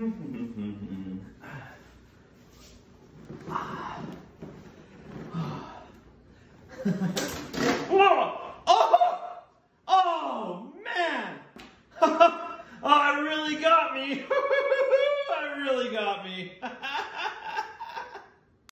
Whoa! Oh! Oh, man! oh, it really got me! it really got me!